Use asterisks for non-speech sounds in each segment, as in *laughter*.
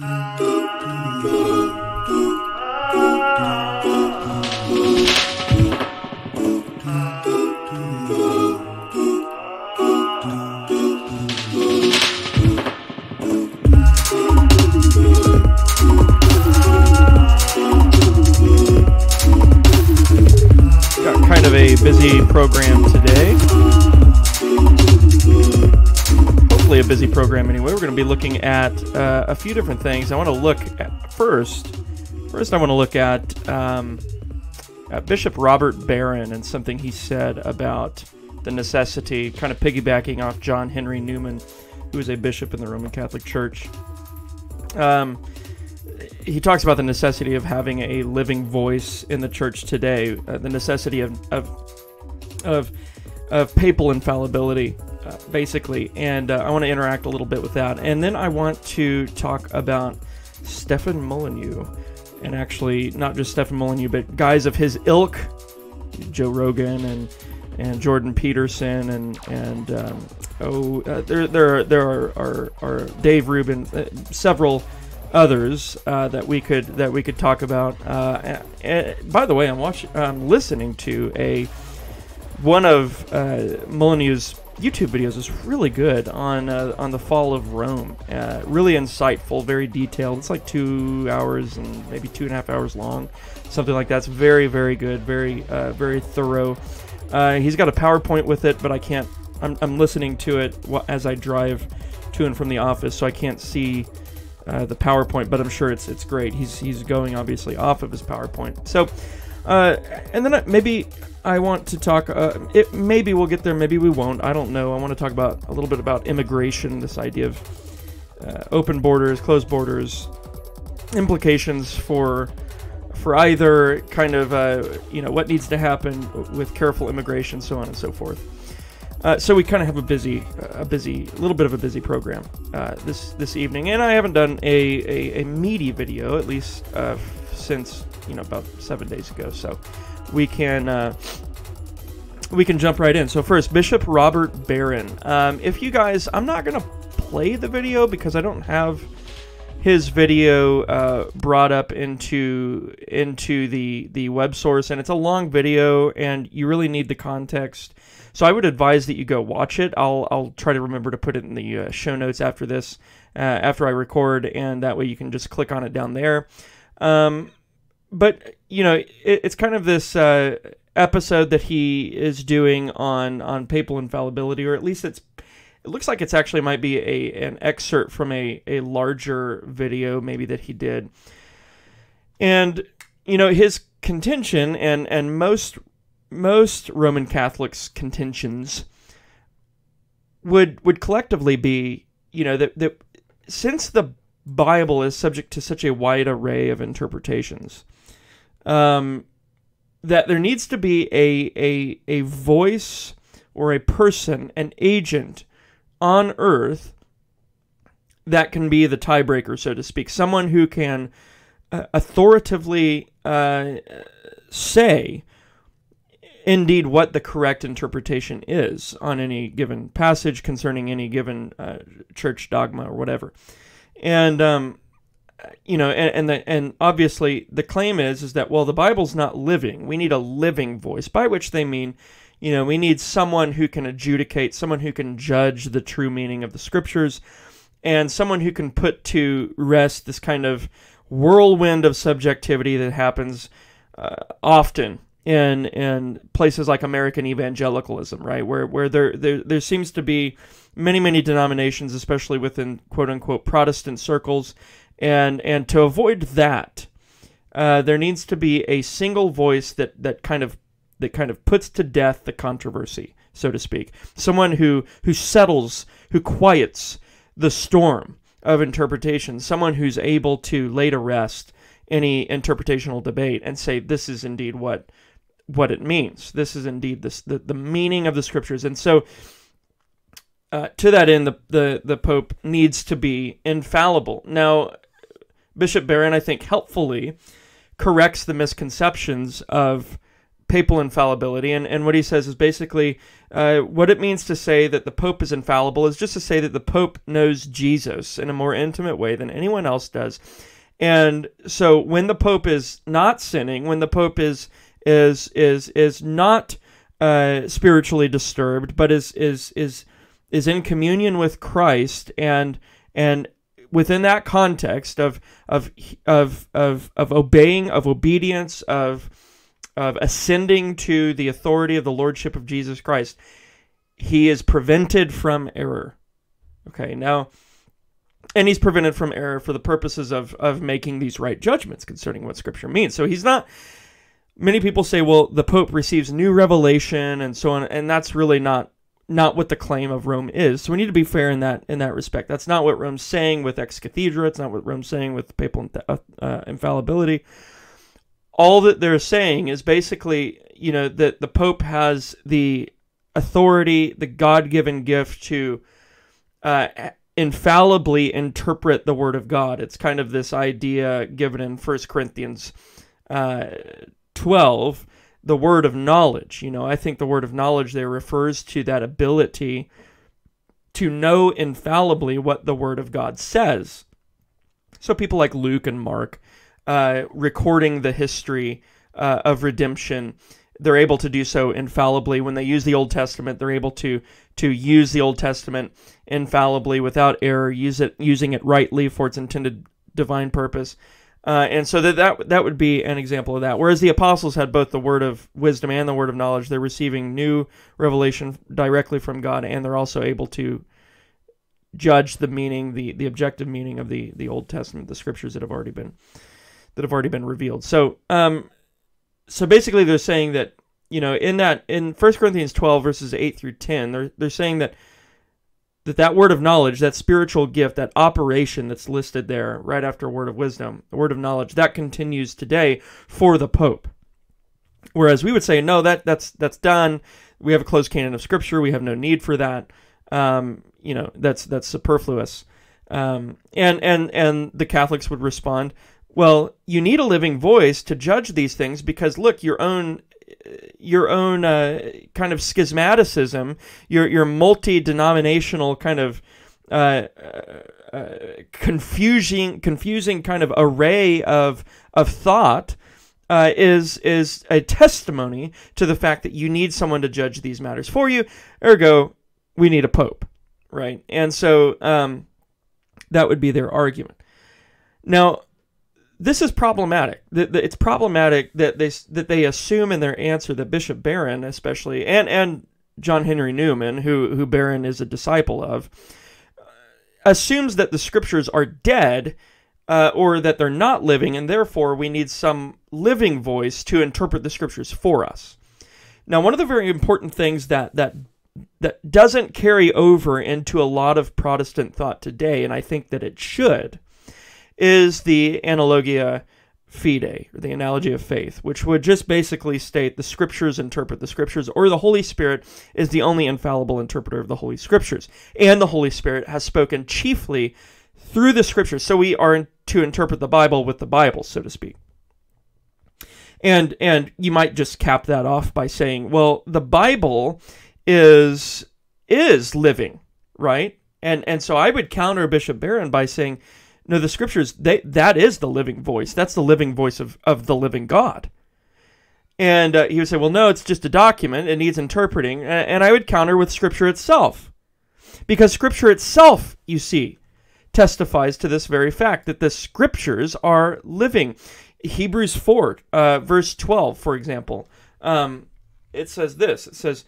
Got kind of a busy program today. Program anyway. We're going to be looking at uh, a few different things. I want to look at first. First, I want to look at, um, at Bishop Robert Barron and something he said about the necessity, kind of piggybacking off John Henry Newman, who is a bishop in the Roman Catholic Church. Um, he talks about the necessity of having a living voice in the church today, uh, the necessity of of of, of papal infallibility, basically. And uh, I want to interact a little bit with that, and then I want to talk about Stefan Molyneux, and actually not just Stefan Molyneux, but guys of his ilk, Joe Rogan and and Jordan Peterson and and um, oh uh, there there there are, are, are Dave Rubin, uh, several others uh, that we could that we could talk about. Uh, and, by the way, I'm watching, I'm listening to a one of uh, Molyneux's YouTube videos is really good on uh, on the fall of Rome. Uh, really insightful, very detailed. It's like two hours and maybe two and a half hours long, something like that. It's very very good, very uh, very thorough. he's got a PowerPoint with it, but I can't. I'm, I'm listening to it as I drive to and from the office, so I can't see uh, the PowerPoint, but I'm sure it's it's great. He's he's going obviously off of his PowerPoint. So, uh, and then maybe I want to talk. Uh, it, maybe we'll get there. Maybe we won't. I don't know. I want to talk about a little bit about immigration. This idea of uh, open borders, closed borders, implications for for either kind of uh, you know what needs to happen with careful immigration, so on and so forth. Uh, so we kind of have a busy, a busy, a little bit of a busy program uh, this this evening, and I haven't done a, a, a meaty video at least uh, since you know about seven days ago. So we can uh, we can jump right in. So first, Bishop Robert Barron. Um, if you guys, I'm not gonna play the video because I don't have his video uh, brought up into into the the web source, and it's a long video, and you really need the context so I would advise that you go watch it. I'll I'll try to remember to put it in the uh, show notes after this, uh, after I record, and that way you can just click on it down there. Um, but you know, it, it's kind of this uh, episode that he is doing on on papal infallibility, or at least it's. It looks like it's actually might be a an excerpt from a a larger video maybe that he did. And you know his contention and and most most Roman Catholics' contentions would would collectively be, you know, that that since the Bible is subject to such a wide array of interpretations, um, that there needs to be a a a voice or a person, an agent on earth that can be the tiebreaker, so to speak, someone who can uh, authoritatively uh, say indeed what the correct interpretation is on any given passage concerning any given uh, church dogma or whatever. And um, you know, and and, the, and obviously the claim is is that well the Bible's not living. We need a living voice, by which they mean, you know, we need someone who can adjudicate, someone who can judge the true meaning of the scriptures, and someone who can put to rest this kind of whirlwind of subjectivity that happens uh, often in in places like American evangelicalism, right, where where there there there seems to be many many denominations, especially within quote unquote Protestant circles, and and to avoid that, uh, there needs to be a single voice that that kind of that kind of puts to death the controversy, so to speak. Someone who who settles, who quiets the storm of interpretation. Someone who's able to lay to rest any interpretational debate and say this is indeed what what it means. This is indeed this, the, the meaning of the scriptures. And so, uh, to that end, the, the, the Pope needs to be infallible. Now, Bishop Barron, I think, helpfully corrects the misconceptions of papal infallibility, and, and what he says is basically uh, what it means to say that the Pope is infallible is just to say that the Pope knows Jesus in a more intimate way than anyone else does. And so when the Pope is not sinning, when the Pope is is is is not uh, spiritually disturbed, but is is is is in communion with Christ and and within that context of of of of of obeying, of obedience, of of ascending to the authority of the lordship of Jesus Christ, he is prevented from error. Okay, now and he's prevented from error for the purposes of of making these right judgments concerning what scripture means. So he's not many people say well the pope receives new revelation and so on and that's really not not what the claim of Rome is. So we need to be fair in that in that respect. That's not what Rome's saying with ex cathedra. It's not what Rome's saying with papal uh, uh, infallibility. All that they're saying is basically, you know, that the Pope has the authority, the God given gift to uh, infallibly interpret the Word of God. It's kind of this idea given in First Corinthians uh, 12 the word of knowledge. You know, I think the word of knowledge there refers to that ability to know infallibly what the word of God says. So people like Luke and Mark, uh, recording the history uh, of redemption, they're able to do so infallibly. When they use the Old Testament, they're able to to use the Old Testament infallibly without error, use it using it rightly for its intended divine purpose. Uh, and so that, that that would be an example of that. Whereas the apostles had both the word of wisdom and the word of knowledge, they're receiving new revelation directly from God, and they're also able to judge the meaning, the the objective meaning of the the Old Testament, the scriptures that have already been that have already been revealed. So um, so basically, they're saying that you know in that in 1 Corinthians twelve verses eight through ten, they're they're saying that that that word of knowledge, that spiritual gift, that operation that's listed there right after word of wisdom, word of knowledge, that continues today for the Pope. Whereas we would say, no, that that's that's done. We have a closed canon of Scripture. We have no need for that. Um, you know, that's that's superfluous. Um, and and and the Catholics would respond, well, you need a living voice to judge these things because look, your own your own uh, kind of schismaticism, your your multi-denominational kind of uh, uh, uh, confusing confusing kind of array of of thought uh, is is a testimony to the fact that you need someone to judge these matters for you. Ergo, we need a pope, right? And so um, that would be their argument. Now, this is problematic. It's problematic that they that they assume in their answer that Bishop Barron, especially, and and John Henry Newman, who who Barron is a disciple of, assumes that the scriptures are dead, uh, or that they're not living, and therefore we need some living voice to interpret the scriptures for us. Now, one of the very important things that that that doesn't carry over into a lot of Protestant thought today, and I think that it should is the analogia fide, or the analogy of faith, which would just basically state the scriptures interpret the scriptures, or the Holy Spirit is the only infallible interpreter of the Holy Scriptures. And the Holy Spirit has spoken chiefly through the scriptures. So we are to interpret the Bible with the Bible, so to speak. And and you might just cap that off by saying, well, the Bible is is living, right? And and so I would counter Bishop Barron by saying, no, the scriptures, they, that is the living voice. That's the living voice of, of the living God. And uh, he would say, well, no, it's just a document. It needs interpreting. And I would counter with scripture itself. Because scripture itself, you see, testifies to this very fact that the scriptures are living. Hebrews 4, uh, verse 12, for example, um, it says this it says,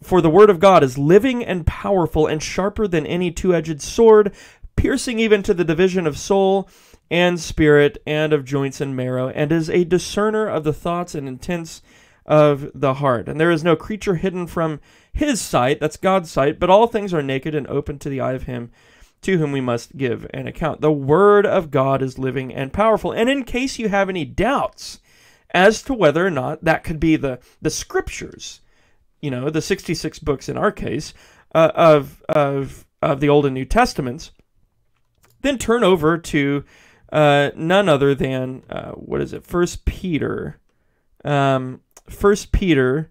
For the word of God is living and powerful and sharper than any two edged sword, piercing even to the division of soul and spirit and of joints and marrow, and is a discerner of the thoughts and intents of the heart. And there is no creature hidden from his sight, that's God's sight, but all things are naked and open to the eye of him to whom we must give an account. The word of God is living and powerful. And in case you have any doubts as to whether or not that could be the, the scriptures, you know, the 66 books in our case, uh, of, of, of the Old and New Testaments, then turn over to uh, none other than uh, what is it? First Peter, um, 1 Peter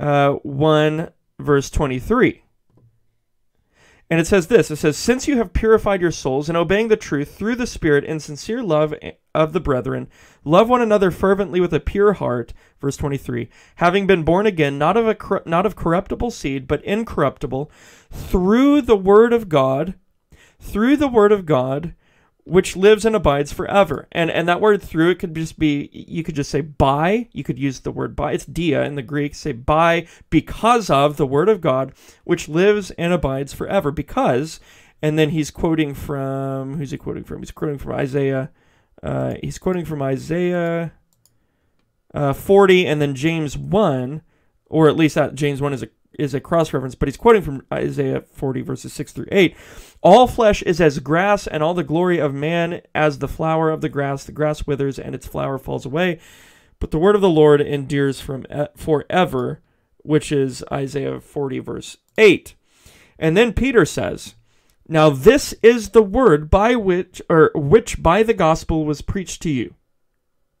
uh, 1, verse 23. And it says this it says, Since you have purified your souls in obeying the truth through the Spirit in sincere love of the brethren, love one another fervently with a pure heart. Verse 23 Having been born again, not of, a, not of corruptible seed, but incorruptible, through the word of God, through the word of God, which lives and abides forever. And and that word through it could just be you could just say by, you could use the word by. It's dia in the Greek, say by because of the word of God which lives and abides forever because and then he's quoting from who's he quoting from? He's quoting from Isaiah uh, he's quoting from Isaiah uh, 40 and then James 1 or at least that James 1 is a is a cross reference, but he's quoting from Isaiah 40, verses 6 through 8. All flesh is as grass, and all the glory of man as the flower of the grass. The grass withers, and its flower falls away. But the word of the Lord endures from forever, which is Isaiah 40, verse 8. And then Peter says, Now this is the word by which, or which by the gospel was preached to you.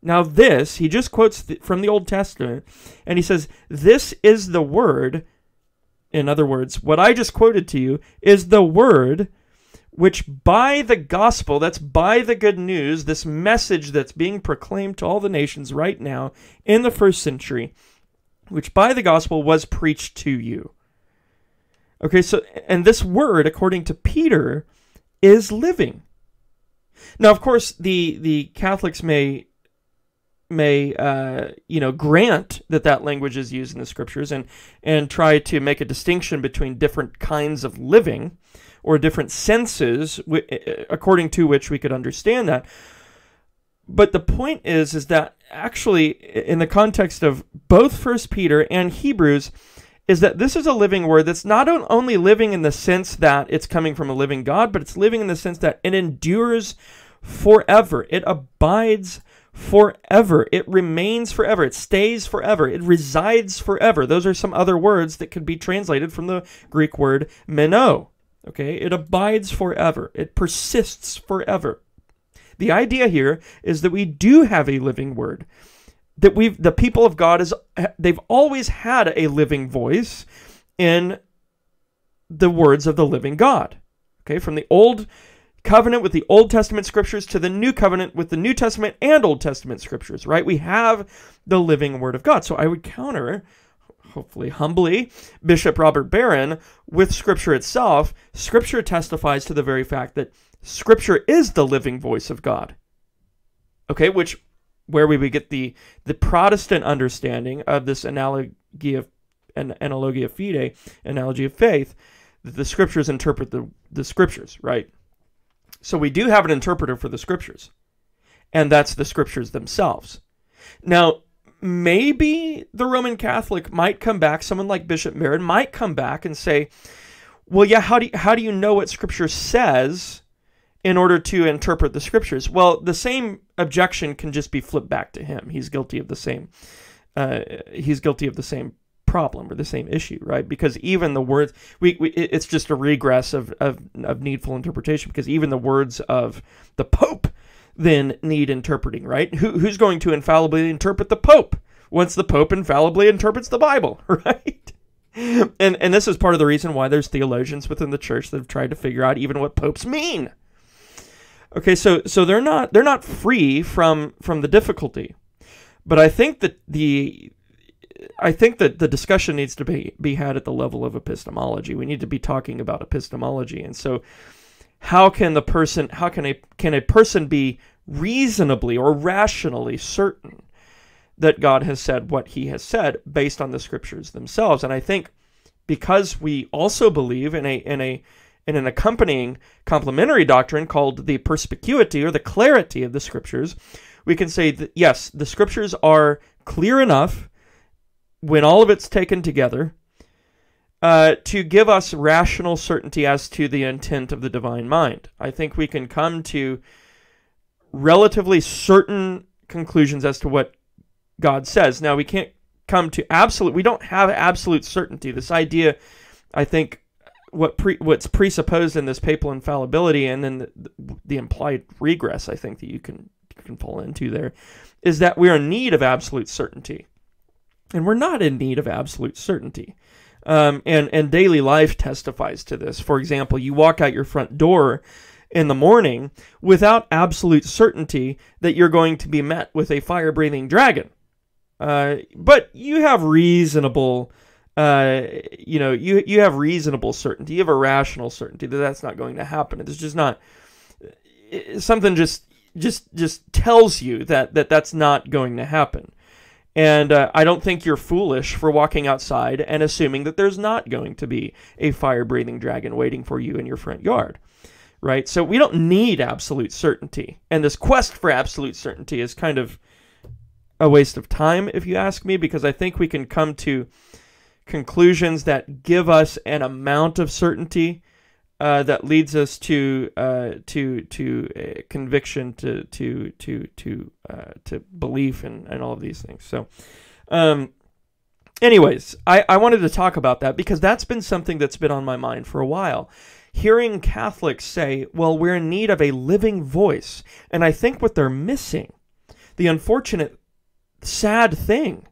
Now, this, he just quotes from the Old Testament, and he says, This is the word in other words, what I just quoted to you is the word which by the gospel, that's by the good news, this message that's being proclaimed to all the nations right now in the first century, which by the gospel was preached to you. Okay, so, and this word, according to Peter, is living. Now, of course, the, the Catholics may may uh, you know grant that that language is used in the scriptures and and try to make a distinction between different kinds of living or different senses according to which we could understand that. But the point is is that actually in the context of both first peter and hebrews is that this is a living word that's not only living in the sense that it's coming from a living god but it's living in the sense that it endures forever. It abides forever. It remains forever. It stays forever. It resides forever. Those are some other words that could be translated from the Greek word meno. Okay, it abides forever. It persists forever. The idea here is that we do have a living word. That we've the people of God is they've always had a living voice in the words of the living God. Okay, from the old covenant with the Old Testament scriptures to the new covenant with the New Testament and Old Testament scriptures, right? We have the living word of God. So I would counter, hopefully humbly, Bishop Robert Barron with scripture itself. Scripture testifies to the very fact that scripture is the living voice of God. Okay, which where we would get the the Protestant understanding of this analogy of an analogia fide, analogy of faith, that the scriptures interpret the, the scriptures, right? So we do have an interpreter for the scriptures, and that's the scriptures themselves. Now, maybe the Roman Catholic might come back, someone like Bishop Barron might come back and say, well, yeah, how do you, how do you know what scripture says in order to interpret the scriptures? Well, the same objection can just be flipped back to him. He's guilty of the same uh, he's guilty of the same problem or the same issue, right? Because even the words, we, we it's just a regress of, of, of needful interpretation because even the words of the Pope then need interpreting, right? Who, who's going to infallibly interpret the Pope once the Pope infallibly interprets the Bible, *laughs* right? And, and this is part of the reason why there's theologians within the church that have tried to figure out even what popes mean. Okay, so so they're not they're not free from from the difficulty. But I think that the I think that the discussion needs to be, be had at the level of epistemology. We need to be talking about epistemology. And so how can the person how can a can a person be reasonably or rationally certain that God has said what he has said based on the scriptures themselves? And I think because we also believe in a in a in an accompanying complementary doctrine called the perspicuity or the clarity of the scriptures, we can say that yes, the scriptures are clear enough when all of it's taken together, uh, to give us rational certainty as to the intent of the divine mind. I think we can come to relatively certain conclusions as to what God says. Now, we can't come to absolute, we don't have absolute certainty. This idea, I think, what pre, what's presupposed in this papal infallibility and then the, the implied regress, I think that you can, you can fall into there, is that we are in need of absolute certainty. And we're not in need of absolute certainty. Um, and, and daily life testifies to this. For example, you walk out your front door in the morning without absolute certainty that you're going to be met with a fire breathing dragon. Uh, but you have reasonable, uh, you know, you you have reasonable certainty. You have a rational certainty that that's not going to happen. It's just not something. Just just just tells you that that that's not going to happen. And uh, I don't think you're foolish for walking outside and assuming that there's not going to be a fire breathing dragon waiting for you in your front yard right? So we don't need absolute certainty. And this quest for absolute certainty is kind of a waste of time, if you ask me, because I think we can come to conclusions that give us an amount of certainty uh, that leads us to uh, to to conviction, to to to to uh, to belief, and, and all of these things. So. Um, anyways, I, I wanted to talk about that because that's been something that's been on my mind for a while hearing Catholics say, well, we're in need of a living voice. And I think what they're missing, the unfortunate, sad thing,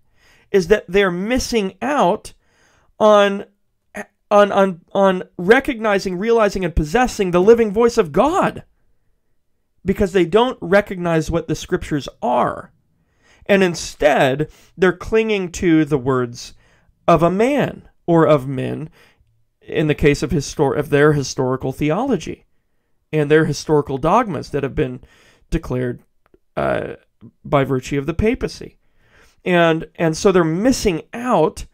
is that they're missing out on. On, on, on recognizing, realizing, and possessing the living voice of God because they don't recognize what the scriptures are. And instead, they're clinging to the words of a man or of men in the case of histor- of their historical theology and their historical dogmas that have been declared uh, by virtue of the papacy, and and so they're missing out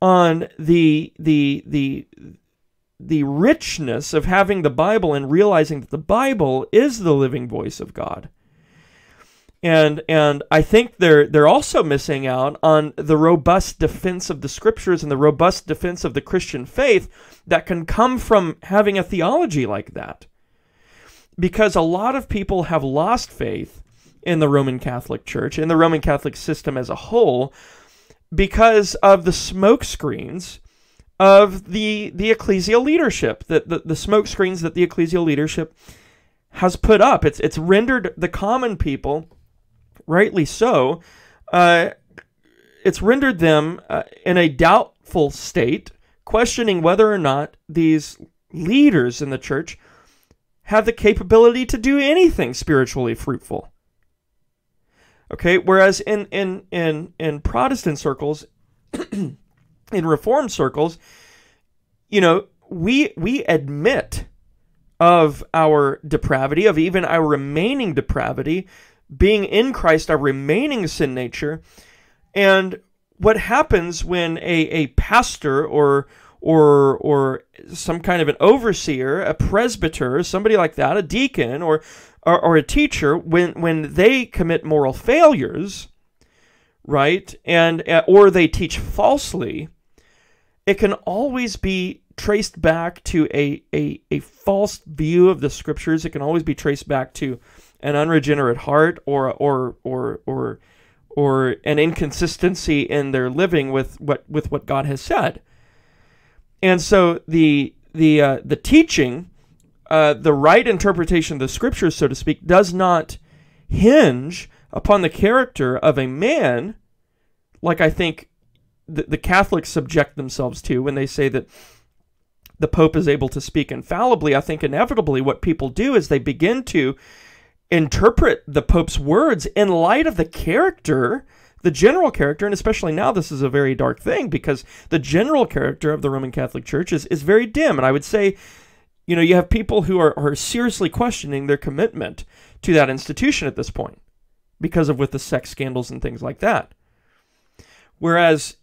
on the the the the richness of having the Bible and realizing that the Bible is the living voice of God and and I think they're they're also missing out on the robust defense of the scriptures and the robust defense of the Christian faith that can come from having a theology like that. Because a lot of people have lost faith in the Roman Catholic Church, in the Roman Catholic system as a whole, because of the smokescreens of the the ecclesial leadership, the, the, the smoke screens that the ecclesial leadership has put up. It's it's rendered the common people rightly so, uh, it's rendered them uh, in a doubtful state, questioning whether or not these leaders in the church have the capability to do anything spiritually fruitful. Okay, whereas in in in in Protestant circles, *clears throat* in Reformed circles, you know, we we admit of our depravity, of even our remaining depravity, being in Christ, our remaining sin nature. And what happens when a, a pastor or or or some kind of an overseer, a presbyter, somebody like that, a deacon or or, or a teacher, when when they commit moral failures, right, and uh, or they teach falsely, it can always be traced back to a, a, a false view of the scriptures. It can always be traced back to an unregenerate heart or or or or or an inconsistency in their living with what with what God has said. And so the the uh, the teaching, uh, the right interpretation of the scriptures, so to speak, does not hinge upon the character of a man, like I think the, the Catholics subject themselves to when they say that the Pope is able to speak infallibly. I think inevitably what people do is they begin to interpret the Pope's words in light of the character, the general character, and especially now this is a very dark thing because the general character of the Roman Catholic Church is, is very dim. And I would say, you know, you have people who are, are seriously questioning their commitment to that institution at this point because of with the sex scandals and things like that. Whereas,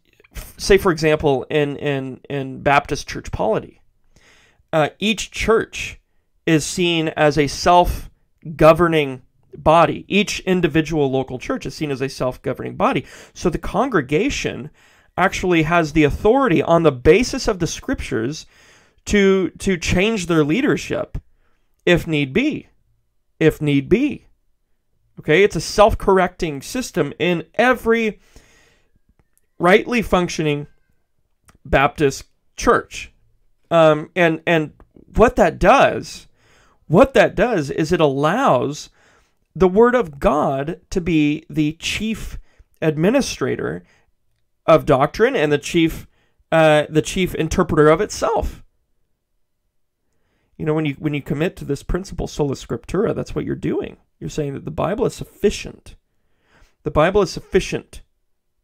say for example, in in in Baptist church polity, uh, each church is seen as a self governing body. Each individual local church is seen as a self governing body. So the congregation actually has the authority on the basis of the scriptures to to change their leadership if need be if need be okay it's a self-correcting system in every rightly functioning baptist church um, and and what that does what that does is it allows the Word of God to be the chief administrator of doctrine and the chief uh, the chief interpreter of itself. You know, when you when you commit to this principle sola scriptura, that's what you're doing. You're saying that the Bible is sufficient. The Bible is sufficient,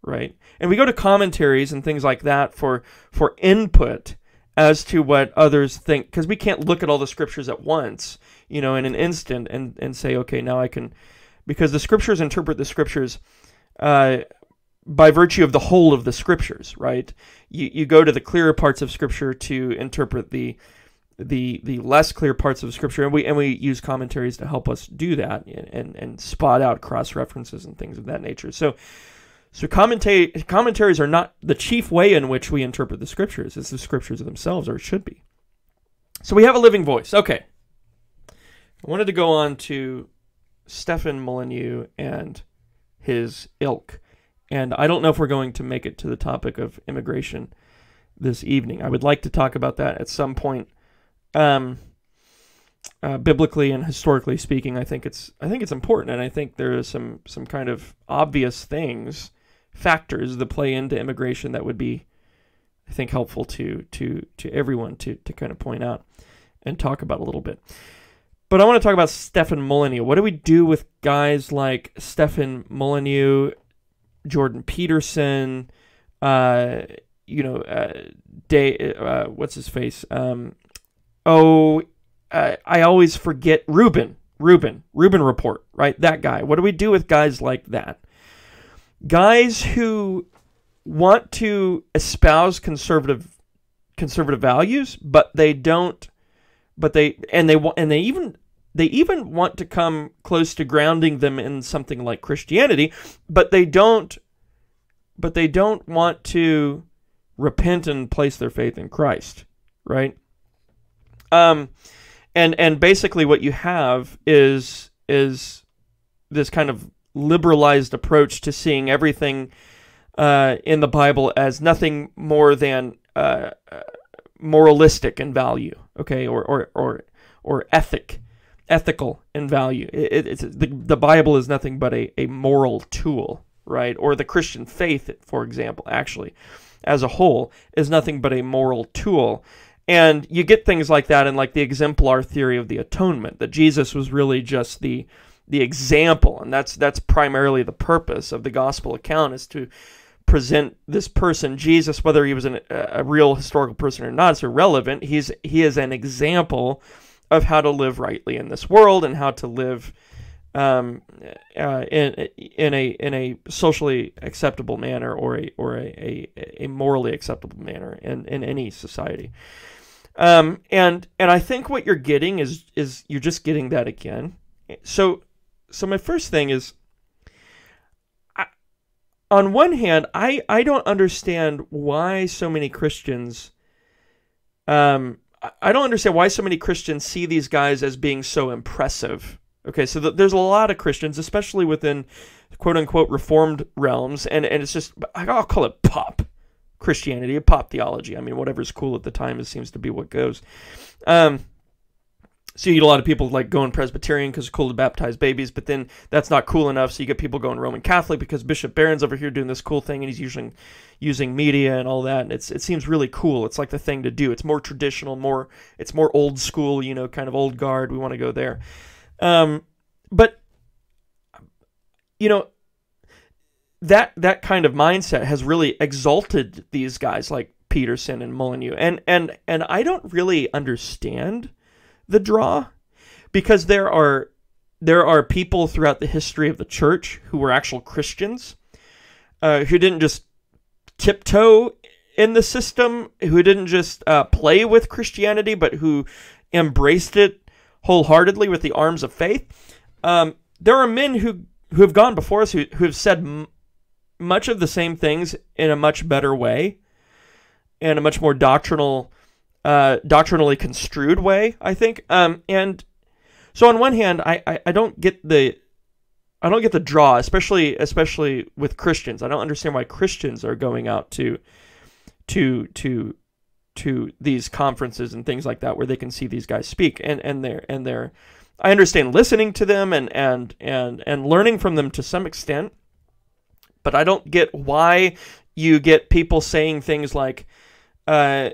right? And we go to commentaries and things like that for for input as to what others think because we can't look at all the scriptures at once, you know, in an instant and and say, okay, now I can because the scriptures interpret the scriptures uh, by virtue of the whole of the scriptures, right? You, you go to the clearer parts of scripture to interpret the the the less clear parts of scripture and we and we use commentaries to help us do that and and, spot out cross references and things of that nature. So so commenta- commentaries are not the chief way in which we interpret the scriptures. It's the scriptures themselves or it should be. So we have a living voice. Okay. I wanted to go on to Stefan Molyneux and his ilk. And I don't know if we're going to make it to the topic of immigration this evening. I would like to talk about that at some point. Um, uh, biblically and historically speaking, I think it's I think it's important, and I think there is some some kind of obvious things, factors that play into immigration that would be, I think, helpful to to to everyone to to kind of point out and talk about a little bit. But I want to talk about Stefan Molyneux. What do we do with guys like Stefan Molyneux, Jordan Peterson, uh, you know, uh, Day, uh, what's his face? Um, oh, uh, I always forget Rubin, Rubin, Rubin Report, right? That guy. What do we do with guys like that? Guys who want to espouse conservative conservative values, but they don't but they and they want and they even they even want to come close to grounding them in something like Christianity, but they don't but they don't want to repent and place their faith in Christ, right? Um and and basically what you have is is this kind of liberalized approach to seeing everything uh, in the Bible as nothing more than uh, moralistic in value, okay, or or or, or ethic, ethical in value. It, it's the, the Bible is nothing but a, a moral tool, right? Or the Christian faith, for example, actually, as a whole, is nothing but a moral tool. And you get things like that in like the exemplar theory of the atonement, that Jesus was really just the the example, and that's that's primarily the purpose of the gospel account is to present this person Jesus, whether he was an, a real historical person or not, is irrelevant. He's he is an example of how to live rightly in this world and how to live um, uh, in in a in a socially acceptable manner or a or a, a, a morally acceptable manner in, in any society. Um, and and I think what you're getting is is you're just getting that again. So so my first thing is on one hand, I, I don't understand why so many Christians um I don't understand why so many Christians see these guys as being so impressive. Okay, so the, there's a lot of Christians, especially within quote unquote reformed realms, and, and it's just I'll call it pop Christianity, a pop theology. I mean, whatever's cool at the time, it seems to be what goes. Um, so you get a lot of people like going Presbyterian because it's cool to baptize babies, but then that's not cool enough. So you get people going Roman Catholic because Bishop Barron's over here doing this cool thing and he's using using media and all that. And it's it seems really cool. It's like the thing to do. It's more traditional, more it's more old school, you know, kind of old guard. We want to go there. Um, but you know that that kind of mindset has really exalted these guys like Peterson and Molyneux, and and and I don't really understand the draw because there are there are people throughout the history of the church who were actual Christians uh, who didn't just tiptoe in the system, who didn't just uh, play with Christianity, but who embraced it wholeheartedly with the arms of faith. Um, there are men who who have gone before us who, who have said much of the same things in a much better way, in a much more doctrinal uh, doctrinally construed way, I think. Um, and so on one hand, I, I, I don't get the I don't get the draw, especially especially with Christians. I don't understand why Christians are going out to to to to these conferences and things like that where they can see these guys speak and and they're and they're I understand listening to them and and and and learning from them to some extent, but I don't get why you get people saying things like, uh,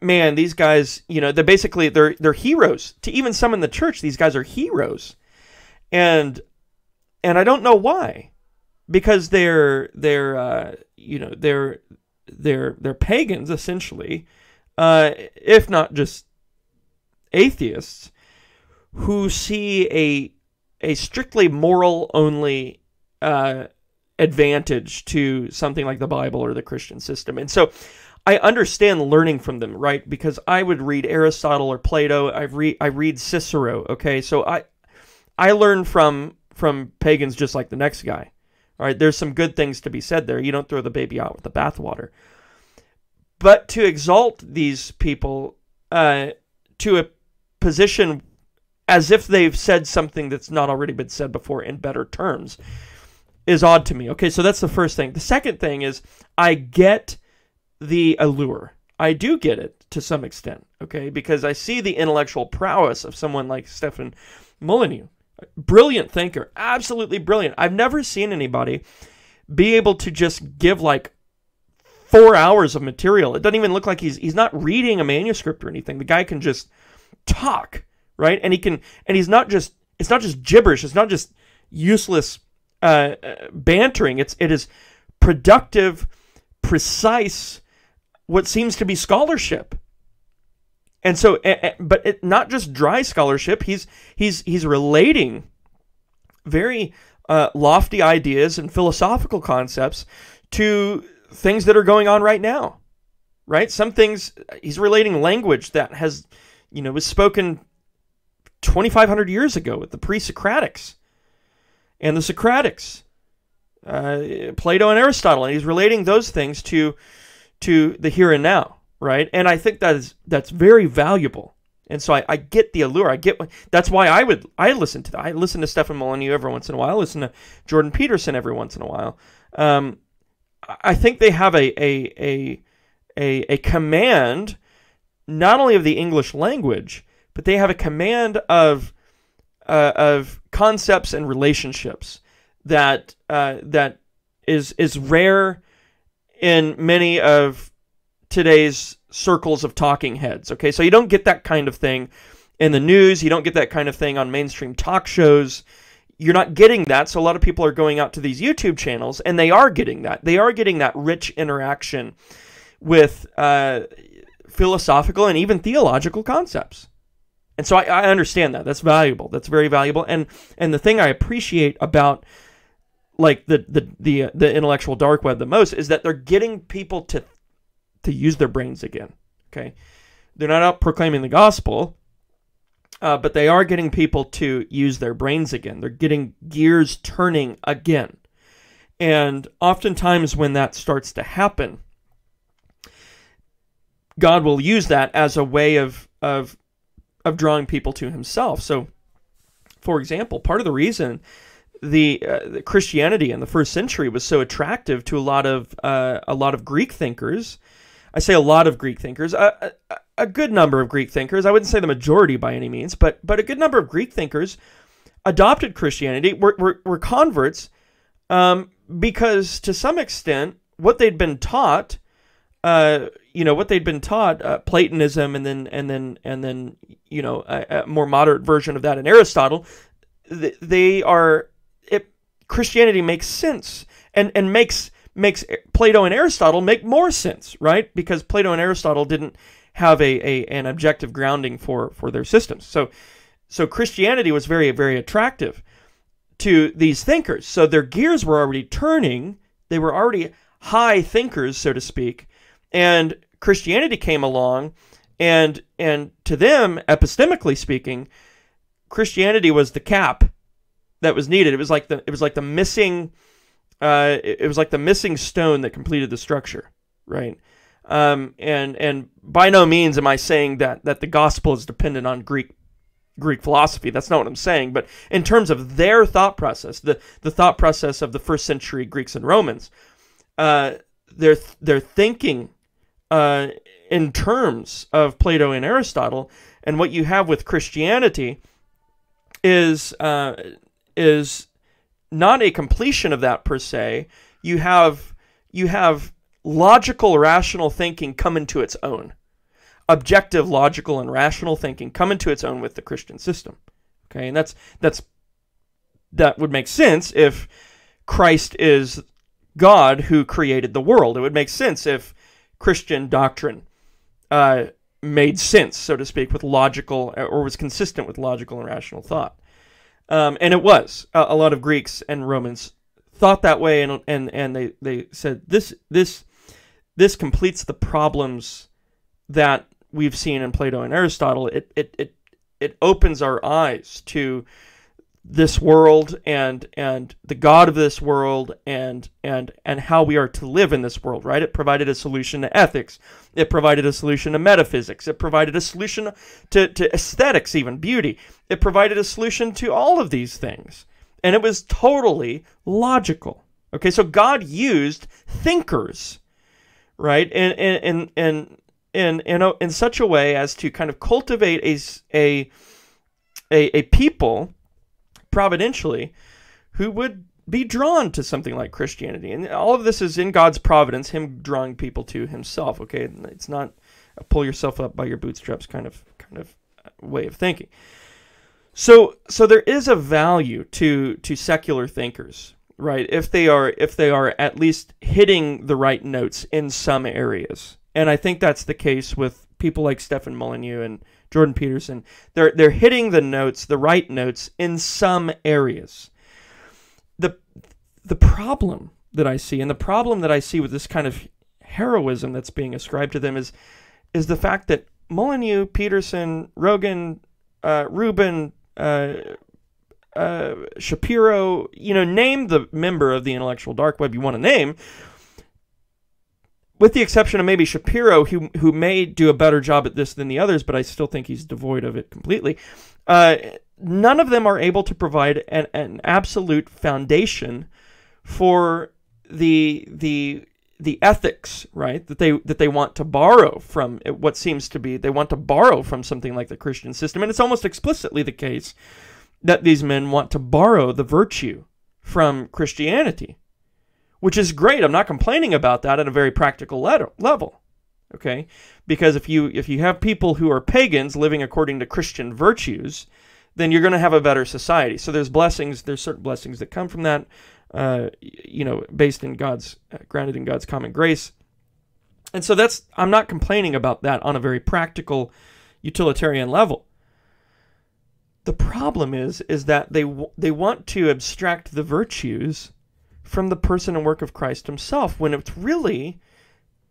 "Man, these guys, you know, they're basically they're they're heroes to even some in the church. These guys are heroes," and and I don't know why, because they're they're uh, you know they're they're they're pagans essentially, uh, if not just atheists, who see a a strictly moral only uh, advantage to something like the Bible or the Christian system. And so I understand learning from them, right? Because I would read Aristotle or Plato. I read I read Cicero. Okay, so I I learn from from pagans just like the next guy. All right, there's some good things to be said there. You don't throw the baby out with the bathwater. But to exalt these people uh, to a position as if they've said something that's not already been said before in better terms is odd to me. Okay, so that's the first thing. The second thing is I get the allure. I do get it to some extent, okay, because I see the intellectual prowess of someone like Stefan Molyneux. Brilliant thinker, absolutely brilliant. I've never seen anybody be able to just give like four hours of material. It doesn't even look like he's he's not reading a manuscript or anything. The guy can just talk, right? And he can and he's not just it's not just gibberish. It's not just useless uh, bantering. It's it is productive, precise, what seems to be scholarship. And so, but it, not just dry scholarship. He's he's he's relating very uh, lofty ideas and philosophical concepts to things that are going on right now. Right? Some things he's relating language that has, you know, was spoken 2,500 years ago with the pre-Socratics and the Socratics, uh, Plato and Aristotle, and he's relating those things to to the here and now, right? And I think that is that's very valuable. And so I, I get the allure. I get that's why I would I listen to that. I listen to Stefan Molyneux every once in a while. I listen to Jordan Peterson every once in a while. Um, I think they have a a a a, a command not only of the English language, but they have a command of uh, of concepts and relationships that uh, that is is rare in many of today's circles of talking heads. Okay, so you don't get that kind of thing in the news. You don't get that kind of thing on mainstream talk shows. You're not getting that. So a lot of people are going out to these YouTube channels, and they are getting that. They are getting that rich interaction with uh, philosophical and even theological concepts. And so I, I understand that. That's valuable. That's very valuable. And and the thing I appreciate about like the the the uh, the intellectual dark web the most is that they're getting people to to use their brains again. Okay, they're not out proclaiming the gospel, uh, but they are getting people to use their brains again. They're getting gears turning again, and oftentimes when that starts to happen, God will use that as a way of of of drawing people to himself. So, for example, part of the reason the, uh, the Christianity in the first century was so attractive to a lot of uh, a lot of Greek thinkers. I say a lot of Greek thinkers, a, a, a, good number of Greek thinkers. I wouldn't say the majority by any means, but but a good number of Greek thinkers adopted Christianity, were, were, were converts, um, because to some extent what they'd been taught uh, you know what they'd been taught, uh, Platonism, and then and then and then you know a, a more moderate version of that in Aristotle. Th- they are it. Christianity makes sense and and makes makes Plato and Aristotle make more sense, right? Because Plato and Aristotle didn't have a, a an objective grounding for for their systems. So so Christianity was very very attractive to these thinkers. So their gears were already turning. They were already high thinkers, so to speak and Christianity came along, and and to them, epistemically speaking, Christianity was the cap that was needed. It was like the it was like the missing, uh, it, was like the missing stone that completed the structure, right? Um, and and by no means am I saying that that the gospel is dependent on Greek Greek philosophy. That's not what I'm saying. But in terms of their thought process, the the thought process of the first century Greeks and Romans, uh, their their thinking uh, in terms of Plato and Aristotle. And what you have with Christianity is uh, is not a completion of that per se. You have you have logical, rational thinking come into its own. Objective, logical, and rational thinking come into its own with the Christian system. Okay, and that's that's that would make sense if Christ is God who created the world. It would make sense if Christian doctrine uh, made sense, so to speak, with logical or was consistent with logical and rational thought. Um, and it was. A, a, lot of Greeks and Romans thought that way, and and and they they said this this this completes the problems that we've seen in Plato and Aristotle. It it it it opens our eyes to this world and and the god of this world and and and how we are to live in this world right? It provided a solution to ethics. It provided a solution to metaphysics. It provided a solution to, to aesthetics even beauty. It provided a solution to all of these things. And it was totally logical. Okay so god used thinkers right and and and in in in, such a way as to kind of cultivate a a a, a people providentially who would be drawn to something like Christianity. And all of this is in God's providence, Him drawing people to Himself. Okay, it's not a pull yourself up by your bootstraps kind of kind of way of thinking. So so there is a value to to secular thinkers, right? If they are if they are at least hitting the right notes in some areas. And I think that's the case with people like Stefan Molyneux and Jordan Peterson. They're they're hitting the notes, the right notes in some areas. The the problem that I see, and the problem that I see with this kind of heroism that's being ascribed to them is is the fact that Molyneux, Peterson, Rogan, uh, Rubin, uh, uh, Shapiro, you know, name the member of the intellectual dark web you want to name, with the exception of maybe Shapiro, who who may do a better job at this than the others, but I still think he's devoid of it completely. Uh, none of them are able to provide an, an absolute foundation for the the the ethics, right? That they that they want to borrow from what seems to be they want to borrow from something like the Christian system, and it's almost explicitly the case that these men want to borrow the virtue from Christianity which is great. I'm not complaining about that at a very practical level. Okay? Because if you if you have people who are pagans living according to Christian virtues, then you're going to have a better society. So there's blessings, there's certain blessings that come from that uh, you know, based in God's uh, grounded in God's common grace. And so that's I'm not complaining about that on a very practical utilitarian level. The problem is is that they they want to abstract the virtues from the person and work of Christ himself when it's really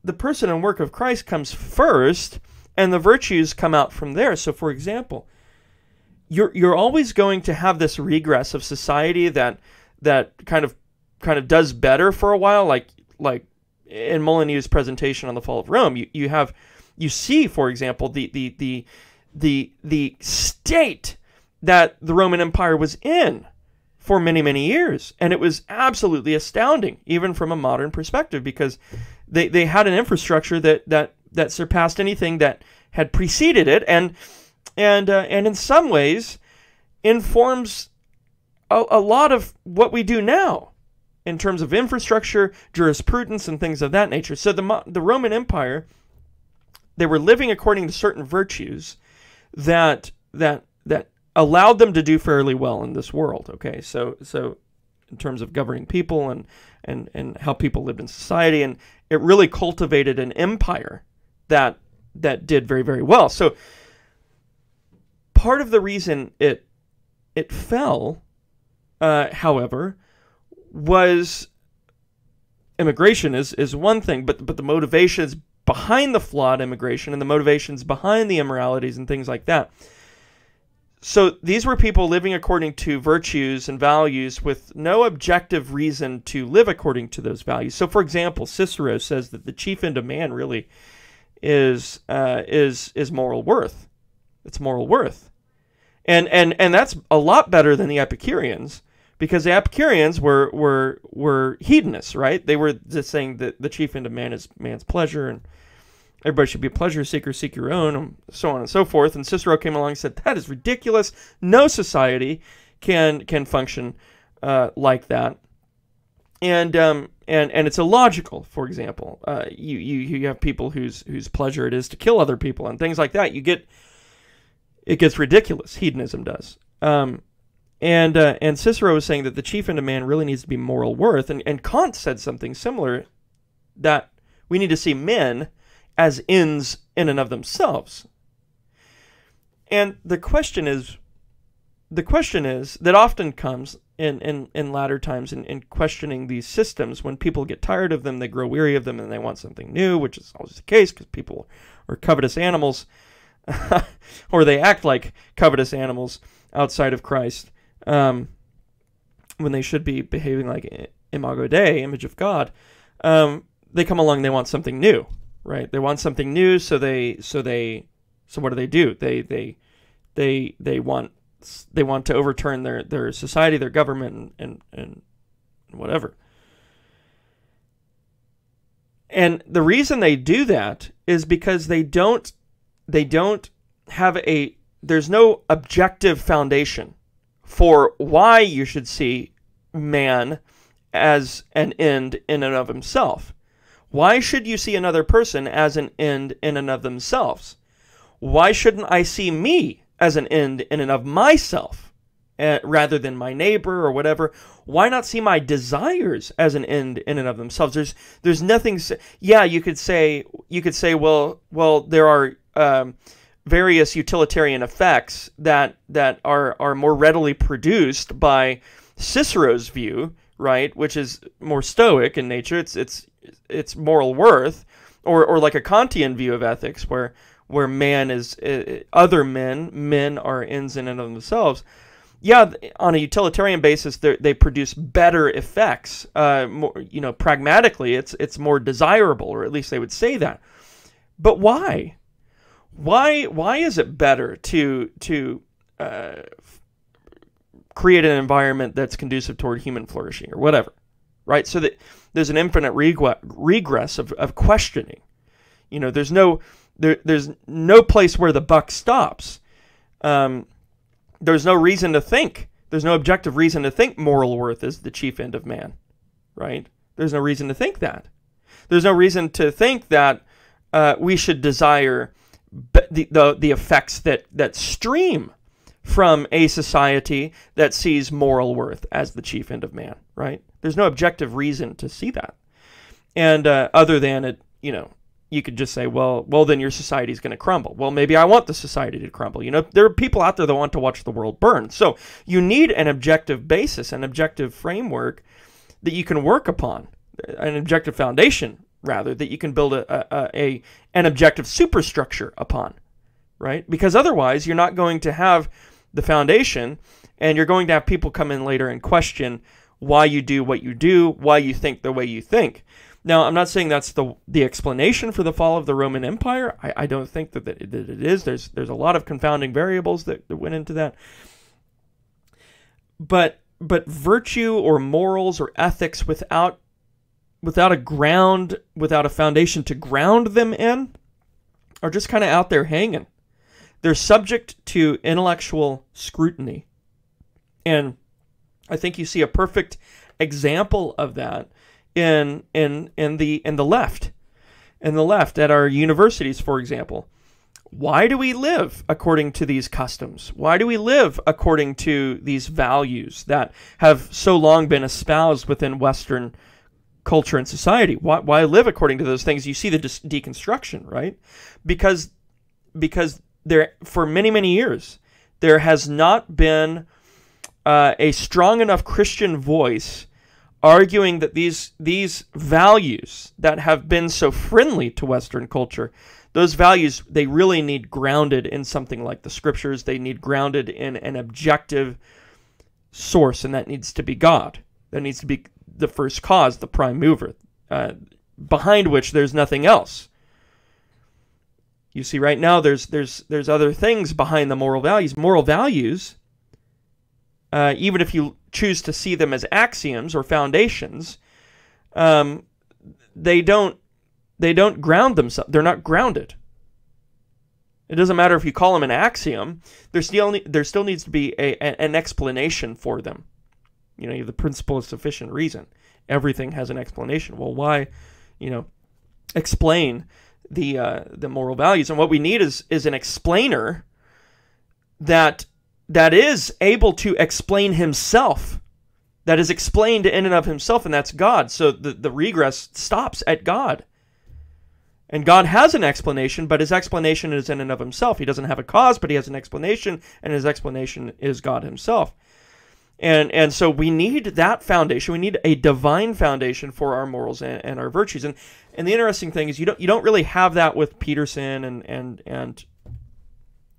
the person and work of Christ comes first and the virtues come out from there. So for example, you're you're always going to have this regress of society that that kind of kind of does better for a while like like in Molyneux's presentation on the fall of Rome you, you have you see for example the the the the the state that the Roman Empire was in for many, many years. And it was absolutely astounding, even from a modern perspective, because they, they had an infrastructure that, that, that surpassed anything that had preceded it and, and, uh, and in some ways informs a, a lot of what we do now in terms of infrastructure, jurisprudence, and things of that nature. So the, the Roman Empire, they were living according to certain virtues that, that, that allowed them to do fairly well in this world. Okay, so so in terms of governing people and and and how people lived in society, and it really cultivated an empire that that did very very well. So part of the reason it it fell, uh, however, was immigration is is one thing, but but the motivations behind the flawed immigration and the motivations behind the immoralities and things like that so these were people living according to virtues and values with no objective reason to live according to those values. So, for example, Cicero says that the chief end of man really is uh, is is moral worth. It's moral worth, and and and that's a lot better than the Epicureans because the Epicureans were were were hedonists, right? They were just saying that the chief end of man is man's pleasure and everybody should be a pleasure seeker, seek your own, and so on and so forth. And Cicero came along and said, that is ridiculous. No society can can function uh, like that. and um, and and it's illogical. For example, uh, you you you have people whose whose pleasure it is to kill other people and things like that. You get it gets ridiculous. Hedonism does. Um, and uh, and Cicero was saying that the chief end of man really needs to be moral worth, and and Kant said something similar that we need to see men as ends in and of themselves. And the question is, the question is that often comes in, in, in latter times in, in questioning these systems when people get tired of them, they grow weary of them, and they want something new, which is always the case because people are covetous animals, *laughs* or they act like covetous animals outside of Christ um, when they should be behaving like imago Dei, image of God. Um, they come along, they want something new, right? They want something new, so they so they so what do they do? They they they they want they want to overturn their their society, their government, and and, and whatever. And the reason they do that is because they don't they don't have a there's no objective foundation for why you should see man as an end in and of himself. Why should you see another person as an end in and of themselves? Why shouldn't I see me as an end in and of myself uh, rather than my neighbor or whatever? Why not see my desires as an end in and of themselves? There's there's nothing. Yeah, you could say you could say well well there are. Um, various utilitarian effects that that are are more readily produced by Cicero's view, right, which is more stoic in nature. It's it's its moral worth, or or like a Kantian view of ethics, where where man is uh, other men, men are ends in and of themselves. Yeah, on a utilitarian basis, they produce better effects. Uh, more, you know, pragmatically, it's it's more desirable, or at least they would say that. But why? Why why is it better to to uh, create an environment that's conducive toward human flourishing or whatever, right? So that there's an infinite regress of, of questioning. You know, there's no there, there's no place where the buck stops. Um, there's no reason to think. There's no objective reason to think moral worth is the chief end of man, right? There's no reason to think that. There's no reason to think that uh, we should desire the, the the effects that that stream from a society that sees moral worth as the chief end of man, right? There's no objective reason to see that. And uh, other than it, you know, you could just say, well, well, then your society is going to crumble. Well, maybe I want the society to crumble. You know, there are people out there that want to watch the world burn. So you need an objective basis, an objective framework that you can work upon, an objective foundation, rather, that you can build a, a, a an objective superstructure upon, right? Because otherwise, you're not going to have the foundation, and you're going to have people come in later and question why you do what you do, why you think the way you think. Now, I'm not saying that's the the explanation for the fall of the Roman Empire. I, I don't think that, that it is. There's there's a lot of confounding variables that, that went into that. But but virtue or morals or ethics without without a ground, without a foundation to ground them in, are just kind of out there hanging. They're subject to intellectual scrutiny. And I think you see a perfect example of that in in in the in the left. In the left at our universities, for example. Why do we live according to these customs? Why do we live according to these values that have so long been espoused within Western culture and society? Why, why live according to those things? You see the deconstruction, right? Because because there for many many years there has not been uh, a strong enough Christian voice arguing that these these values that have been so friendly to Western culture, those values they really need grounded in something like the scriptures. They need grounded in an objective source, and that needs to be God. That needs to be the first cause, the prime mover, uh, behind which there's nothing else. You see, right now there's there's there's other things behind the moral values. Moral values uh, even if you choose to see them as axioms or foundations, um, they don't they don't ground themselves. They're not grounded. It doesn't matter if you call them an axiom. There still there still needs to be a, an explanation for them, You know, the principle of sufficient reason. Everything has an explanation. Well, why, you know, explain the uh, the moral values? And what we need is is an explainer that that is able to explain himself that is explained in and of himself and that's god. So the, the regress stops at god. And god has an explanation but his explanation is in and of himself. He doesn't have a cause but he has an explanation and his explanation is god himself. And and so we need that foundation. We need a divine foundation for our morals and, and our virtues. And and the interesting thing is you don't you don't really have that with peterson and and and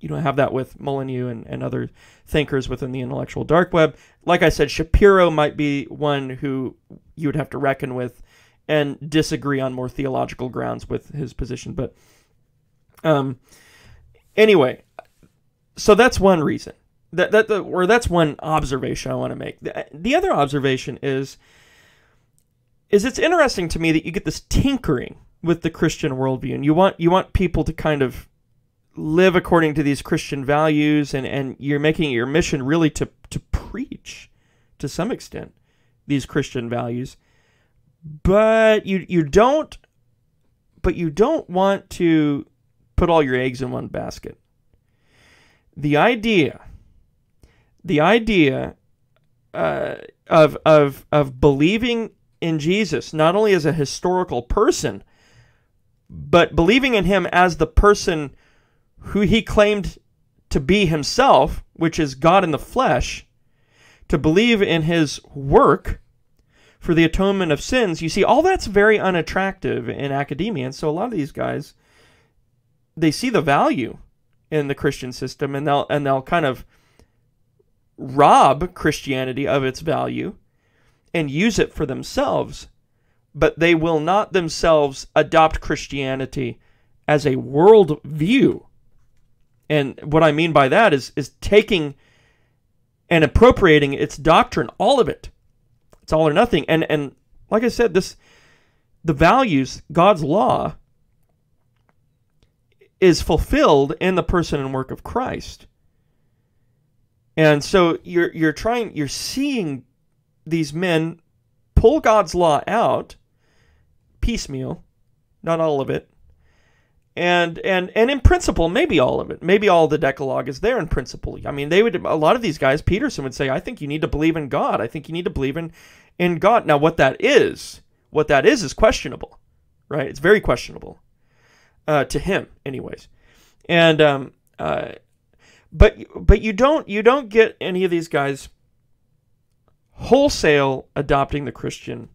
you don't have that with Molyneux and, and other thinkers within the intellectual dark web. Like I said, Shapiro might be one who you would have to reckon with and disagree on more theological grounds with his position. But um, anyway, so that's one reason. That that the, or that's one observation I want to make. The, the other observation is is it's interesting to me that you get this tinkering with the Christian worldview, and you want you want people to kind of live according to these Christian values and, and you're making it your mission really to, to preach to some extent these Christian values. But you you don't but you don't want to put all your eggs in one basket. The idea the idea uh, of of of believing in Jesus not only as a historical person, but believing in him as the person who he claimed to be himself, which is God in the flesh, to believe in his work for the atonement of sins, you see, all that's very unattractive in academia. And so a lot of these guys, they see the value in the Christian system and they'll and they'll kind of rob Christianity of its value and use it for themselves, but they will not themselves adopt Christianity as a world view and what I mean by that is is taking and appropriating its doctrine, all of it. It's all or nothing. And and like I said, this the values, God's law is fulfilled in the person and work of Christ. And so you're you're trying you're seeing these men pull God's law out piecemeal, not all of it, and and and in principle maybe all of it maybe all the decalogue is there in principle. I mean they would a lot of these guys peterson would say i think you need to believe in god. I think you need to believe in in god. Now what that is what that is is questionable right? It's very questionable uh, to him anyways. And um uh but but you don't you don't get any of these guys wholesale adopting the christian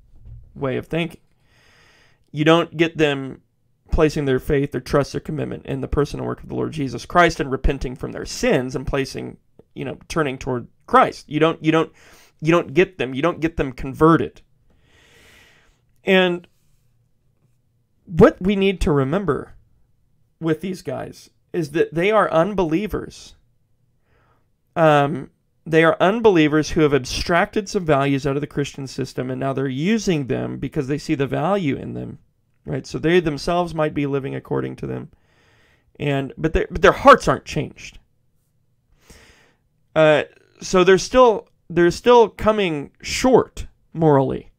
way of thinking. You don't get them placing their faith, their trust, their commitment in the personal work of the Lord Jesus Christ and repenting from their sins and placing, you know, turning toward Christ. You don't you don't you don't get them. You don't get them converted. And what we need to remember with these guys is that they are unbelievers. Um, they are unbelievers who have abstracted some values out of the Christian system and now they're using them because they see the value in them right? So they themselves might be living according to them, and but their but their hearts aren't changed. Uh, so they're still they're still coming short morally.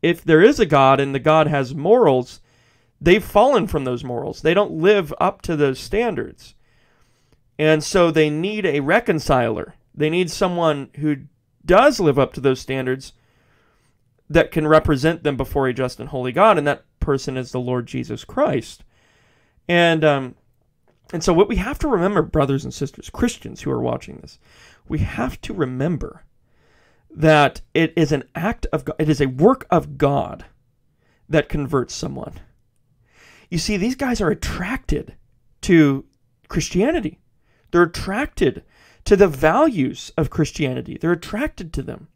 If there is a God and the God has morals, they've fallen from those morals. They don't live up to those standards. And so they need a reconciler. They need someone who does live up to those standards that can represent them before a just and holy God. And that person is the Lord Jesus Christ. And um, and so what we have to remember, brothers and sisters, Christians who are watching this, we have to remember that it is an act of God, it is a work of God that converts someone. You see, these guys are attracted to Christianity. They're attracted to the values of Christianity. They're attracted to them.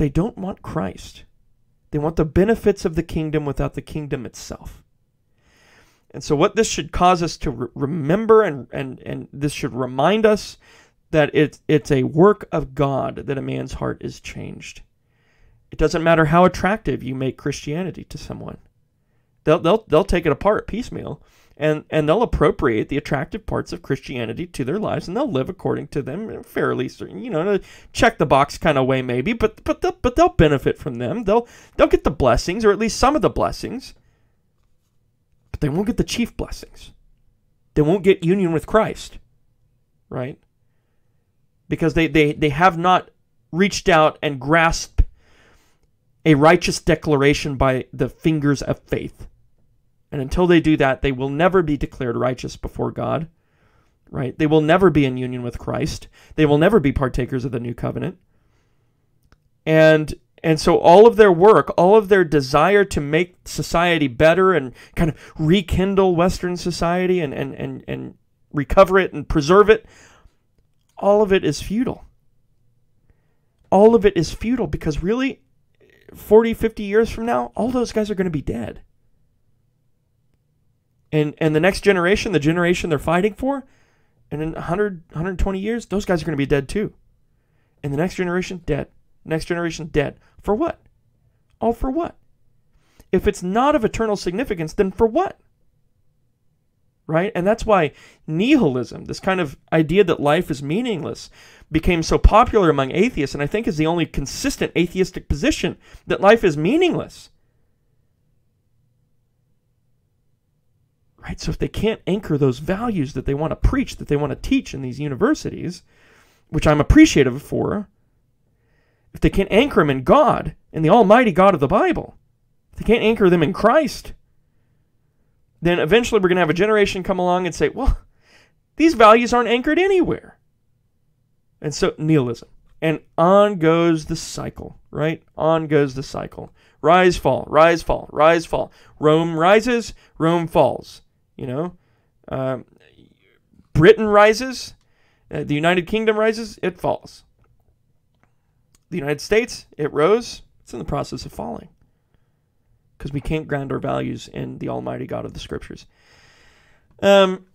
They don't want Christ. They want the benefits of the kingdom without the kingdom itself. And so, what this should cause us to re- remember, and, and, and this should remind us that it's, it's a work of God that a man's heart is changed. It doesn't matter how attractive you make Christianity to someone, they'll, they'll, they'll take it apart piecemeal and and they'll appropriate the attractive parts of Christianity to their lives, and they'll live according to them fairly, certain, you know, check the box kind of way, maybe. But but they'll, but they'll benefit from them. They'll they'll get the blessings, or at least some of the blessings. But they won't get the chief blessings. They won't get union with Christ, right? Because they they they have not reached out and grasped a righteous declaration by the fingers of faith. And until they do that, they will never be declared righteous before God. Right? They will never be in union with Christ. They will never be partakers of the new covenant. And and so all of their work, all of their desire to make society better and kind of rekindle Western society and, and, and, and recover it and preserve it, all of it is futile. All of it is futile because really, 40, 50 years from now, all those guys are going to be dead. And, and the next generation, the generation they're fighting for, and in 100, 120 years, those guys are going to be dead too. And the next generation, dead. Next generation, dead. For what? All for what? If it's not of eternal significance, then for what? Right? And that's why nihilism, this kind of idea that life is meaningless, became so popular among atheists, and I think is the only consistent atheistic position that life is meaningless. Right? So if they can't anchor those values that they want to preach, that they want to teach in these universities, which I'm appreciative for, if they can't anchor them in God, in the Almighty God of the Bible, if they can't anchor them in Christ, then eventually we're going to have a generation come along and say, well, these values aren't anchored anywhere. And so nihilism. And on goes the cycle, right? On goes the cycle. Rise, fall, rise, fall, rise, fall. Rome rises, Rome falls. You know, um, Britain rises, uh, the United Kingdom rises, it falls. The United States, it rose, it's in the process of falling. Because we can't ground our values in the Almighty God of the Scriptures. Um,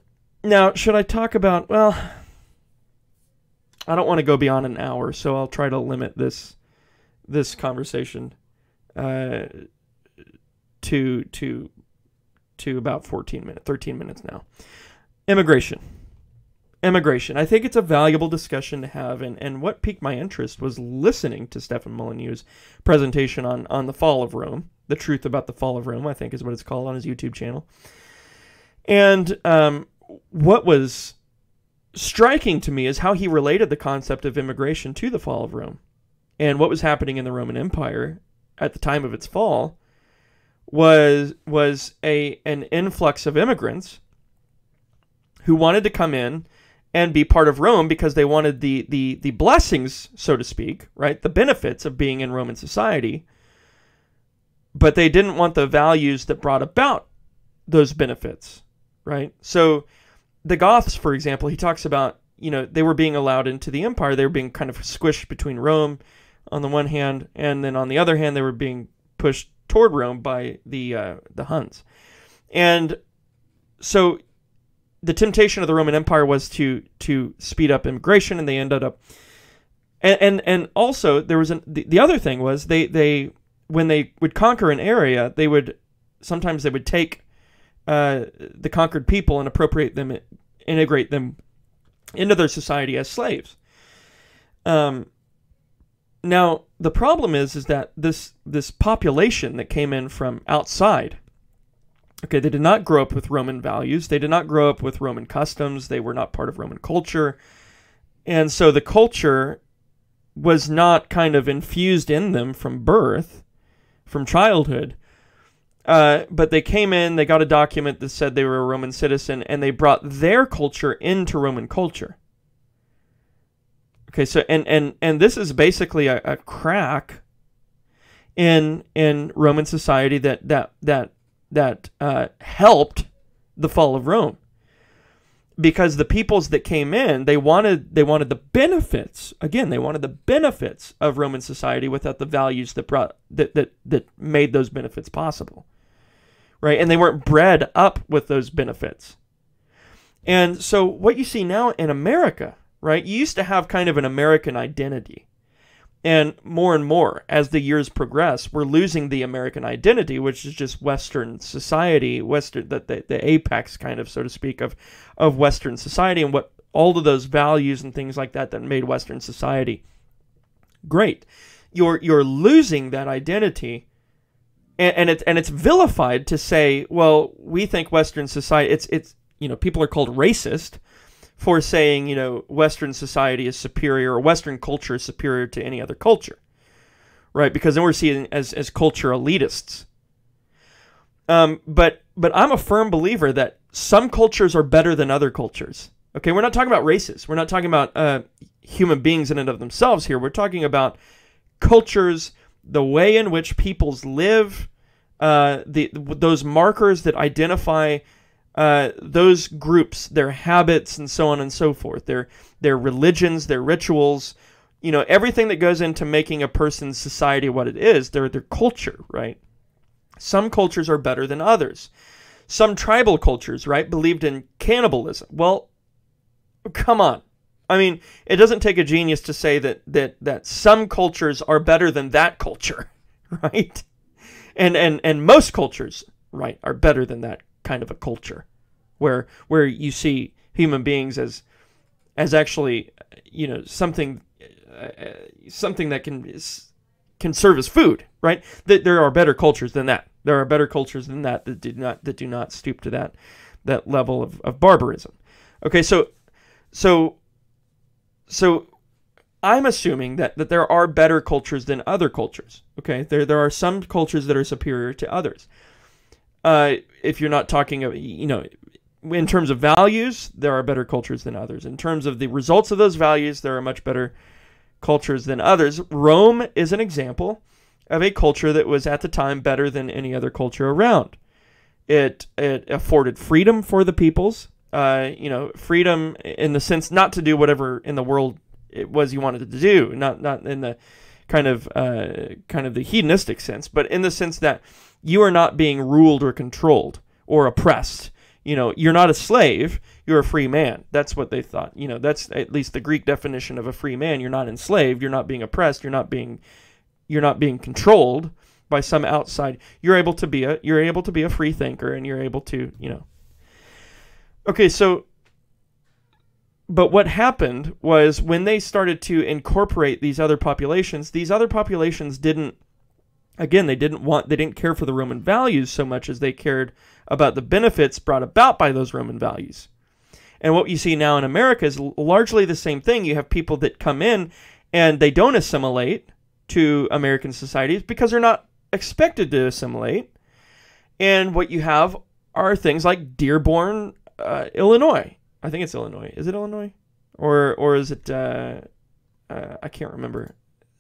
now, should I talk about, well, I don't want to go beyond an hour, so I'll try to limit this this conversation uh, to to to about 14 minutes, 13 minutes now. Immigration. Immigration. I think it's a valuable discussion to have, and, and what piqued my interest was listening to Stefan Molyneux's presentation on, on the fall of Rome, the truth about the fall of Rome, I think is what it's called on his YouTube channel. And um, what was striking to me is how he related the concept of immigration to the fall of Rome and what was happening in the Roman Empire at the time of its fall was was a an influx of immigrants who wanted to come in and be part of Rome because they wanted the the the blessings so to speak right the benefits of being in Roman society but they didn't want the values that brought about those benefits right so the Goths, for example, he talks about, you know, they were being allowed into the empire. They were being kind of squished between Rome on the one hand, and then on the other hand, they were being pushed toward Rome by the uh, the Huns. And so the temptation of the Roman Empire was to to speed up immigration, and they ended up. And and, and also there was an, the, the other thing was they they when they would conquer an area, they would sometimes they would take uh, the conquered people and appropriate them, integrate them into their society as slaves. Um, now the problem is, is that this this population that came in from outside, okay, they did not grow up with Roman values. They did not grow up with Roman customs. They were not part of Roman culture, and so the culture was not kind of infused in them from birth, from childhood. Uh, but they came in, they got a document that said they were a Roman citizen, and they brought their culture into Roman culture. Okay, so and and and this is basically a, a crack in in Roman society that that that that uh, helped the fall of Rome because the peoples that came in they wanted they wanted the benefits again they wanted the benefits of Roman society without the values that brought that that that made those benefits possible right? And they weren't bred up with those benefits. And so what you see now in America, right? You used to have kind of an American identity. And more and more, as the years progress, we're losing the American identity, which is just Western society, Western the, the, the apex kind of, so to speak, of of Western society and what all of those values and things like that that made Western society great. You're you're losing that identity and, and it's and it's vilified to say, well, we think Western society it's it's you know, people are called racist for saying, you know, Western society is superior or Western culture is superior to any other culture. Right? Because then we're seen as, as culture elitists. Um, but but I'm a firm believer that some cultures are better than other cultures. Okay, we're not talking about races. We're not talking about uh, human beings in and of themselves here. We're talking about cultures, the way in which peoples live, uh, the those markers that identify uh, those groups, their habits, and so on and so forth, their their religions, their rituals, you know, everything that goes into making a person's society what it is, their their culture, right? Some cultures are better than others. Some tribal cultures, right, believed in cannibalism. Well, come on. I mean, it doesn't take a genius to say that that that some cultures are better than that culture, *laughs* right? And and and most cultures, right, are better than that kind of a culture where where you see human beings as as actually you know something uh, something that can can serve as food right that there are better cultures than that there are better cultures than that that do not that do not stoop to that that level of, of barbarism okay so so so I'm assuming that, that there are better cultures than other cultures. Okay, there there are some cultures that are superior to others. Uh, if you're not talking of, you know, in terms of values, there are better cultures than others. In terms of the results of those values, there are much better cultures than others. Rome is an example of a culture that was at the time better than any other culture around. It it afforded freedom for the peoples. Uh, you know, freedom in the sense not to do whatever in the world it was you wanted to do, not not in the kind of uh, kind of the hedonistic sense, but in the sense that you are not being ruled or controlled or oppressed. You know, you're not a slave, you're a free man. That's what they thought. You know, that's at least the Greek definition of a free man. You're not enslaved, you're not being oppressed, you're not being you're not being controlled by some outside. You're able to be a you're able to be a free thinker and you're able to, you know. Okay, so but what happened was when they started to incorporate these other populations, these other populations didn't again, they didn't want they didn't care for the Roman values so much as they cared about the benefits brought about by those Roman values. And what you see now in America is largely the same thing. You have people that come in and they don't assimilate to American societies because they're not expected to assimilate. And what you have are things like Dearborn, uh, Illinois. I think it's Illinois. Is it Illinois? Or or is it uh, uh, I can't remember.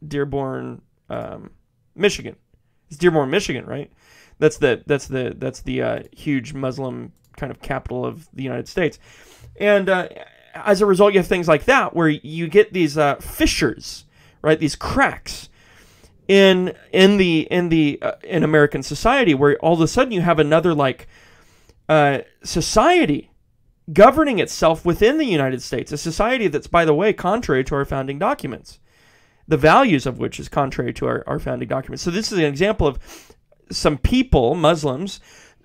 Dearborn, um, Michigan. It's Dearborn, Michigan, right? That's the that's the that's the uh, huge Muslim kind of capital of the United States, and uh, as a result, you have things like that where you get these uh, fissures, right? These cracks in in the in the uh, in American society, where all of a sudden you have another like uh, society governing itself within the United States, a society that's, by the way, contrary to our founding documents the values of which is contrary to our, our founding documents. So this is an example of some people, Muslims,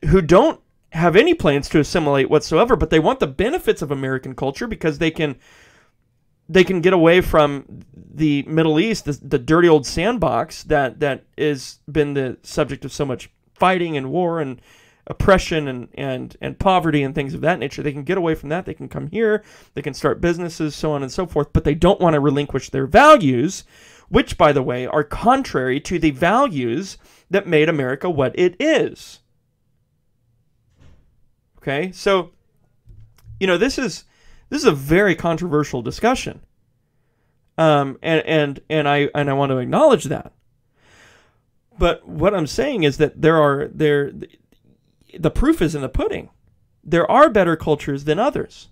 who don't have any plans to assimilate whatsoever, but they want the benefits of American culture because they can they can get away from the Middle East, the, the dirty old sandbox that that has been the subject of so much fighting and war and oppression and, and, and poverty and things of that nature. They can get away from that. They can come here. They can start businesses, so on and so forth. But they don't want to relinquish their values, which, by the way, are contrary to the values that made America what it is. Okay, so you know this is this is a very controversial discussion, um, and and and I and I want to acknowledge that. But what I'm saying is that there are there the proof is in the pudding. There are better cultures than others,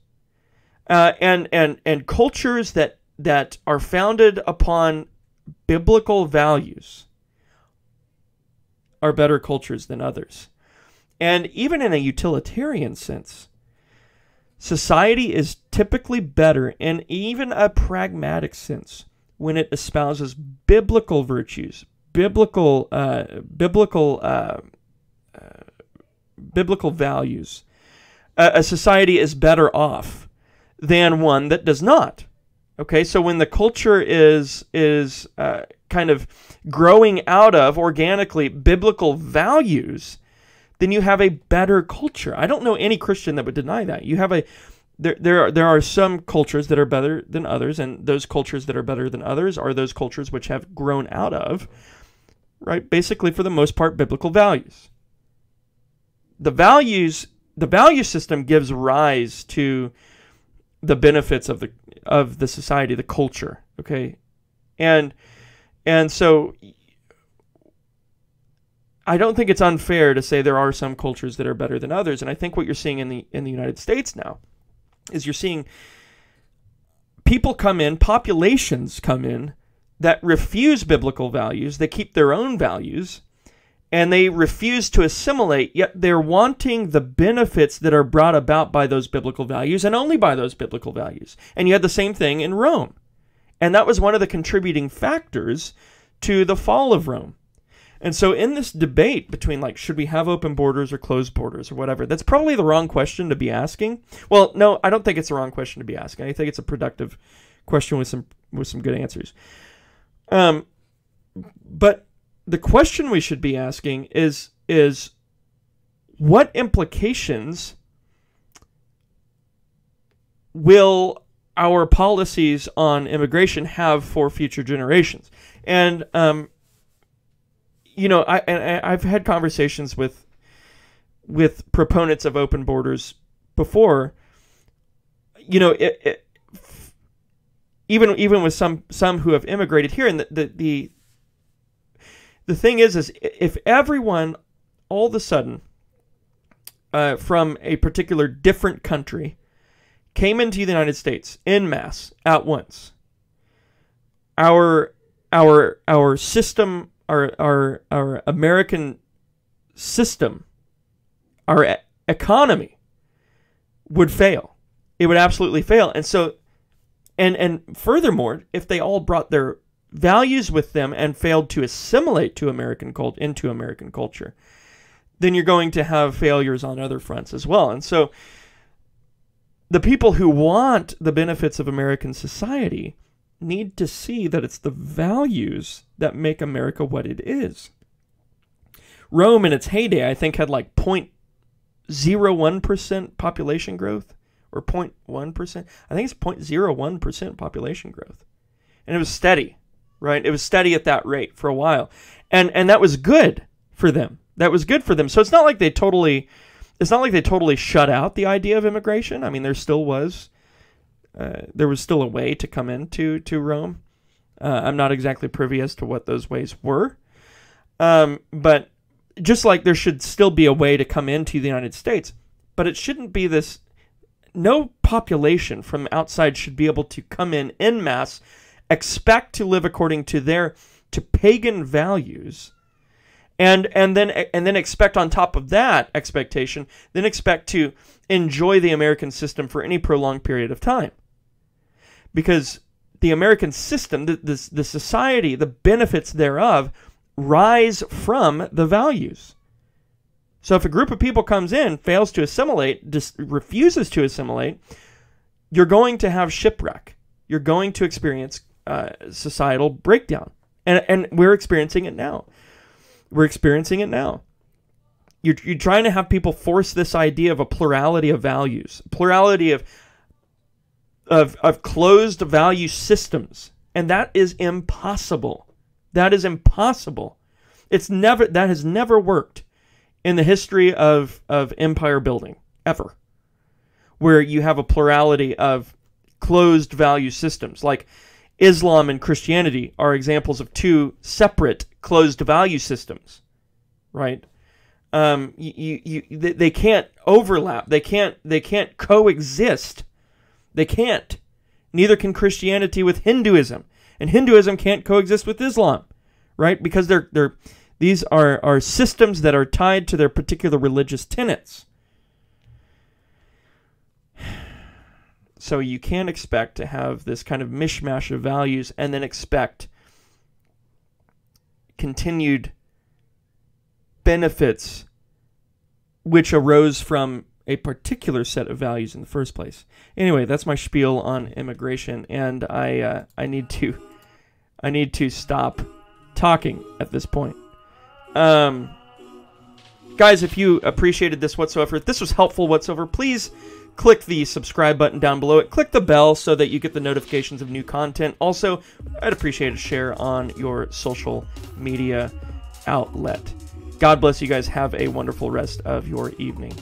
uh, and and and cultures that that are founded upon biblical values are better cultures than others. And even in a utilitarian sense, society is typically better in even a pragmatic sense when it espouses biblical virtues, biblical, uh, biblical, uh, uh, biblical values, a, a society is better off than one that does not. Okay, so when the culture is is uh, kind of growing out of organically biblical values, then you have a better culture. I don't know any Christian that would deny that. You have a there there are, there are some cultures that are better than others, and those cultures that are better than others are those cultures which have grown out of, right? Basically, for the most part, biblical values. The values the value system gives rise to the benefits of the of the society, the culture. Okay, and and so I don't think it's unfair to say there are some cultures that are better than others. And I think what you're seeing in the in the United States now is you're seeing people come in, populations come in that refuse biblical values, they keep their own values, and they refuse to assimilate, yet they're wanting the benefits that are brought about by those biblical values and only by those biblical values. And you had the same thing in Rome. And that was one of the contributing factors to the fall of Rome. And so, in this debate between like, should we have open borders or closed borders or whatever, that's probably the wrong question to be asking. Well, no, I don't think it's the wrong question to be asking. I think it's a productive question with some with some good answers. Um, but the question we should be asking is is what implications will our policies on immigration have for future generations? And um, you know, I and I've had conversations with with proponents of open borders before. You know, it, it, even even with some some who have immigrated here, and the, the the the thing is, is if everyone all of a sudden uh, from a particular different country came into the United States in mass at once, our our our system our our our American system, our e- economy would fail. It would absolutely fail. And so and and furthermore, if they all brought their values with them and failed to assimilate to American cult into American culture, then you're going to have failures on other fronts as well. And so the people who want the benefits of American society need to see that it's the values that make America what it is. Rome in its heyday, I think, had like 0.01% population growth or 0.1%. I think it's 0.01% population growth. And it was steady, right? It was steady at that rate for a while. And and that was good for them. That was good for them. So it's not like they totally it's not like they totally shut out the idea of immigration. I mean, there still was uh, there was still a way to come into to Rome. Uh, I'm not exactly privy as to what those ways were, um, but just like there should still be a way to come into the United States, but it shouldn't be this. No population from outside should be able to come in in mass, expect to live according to their to pagan values, and and then and then expect on top of that expectation, then expect to enjoy the American system for any prolonged period of time because the American system, the, the, the society, the benefits thereof rise from the values. So if a group of people comes in, fails to assimilate, dis- refuses to assimilate, you're going to have shipwreck. You're going to experience uh, societal breakdown. And, and we're experiencing it now. We're experiencing it now. You're, you're trying to have people force this idea of a plurality of values, plurality of of, of closed value systems. And that is impossible. That is impossible. It's never that has never worked in the history of, of empire building, ever. Where you have a plurality of closed value systems. Like Islam and Christianity are examples of two separate closed value systems. Right? Um, you, you, they can't overlap. They can't they can't coexist they can't. Neither can Christianity with Hinduism. And Hinduism can't coexist with Islam, right? Because they're they're these are, are systems that are tied to their particular religious tenets. So you can't expect to have this kind of mishmash of values and then expect continued benefits which arose from a particular set of values in the first place. Anyway, that's my spiel on immigration, and I uh, I need to I need to stop talking at this point. Um, guys, if you appreciated this whatsoever, if this was helpful whatsoever, please click the subscribe button down below it. Click the bell so that you get the notifications of new content. Also, I'd appreciate a share on your social media outlet. God bless you guys. Have a wonderful rest of your evening.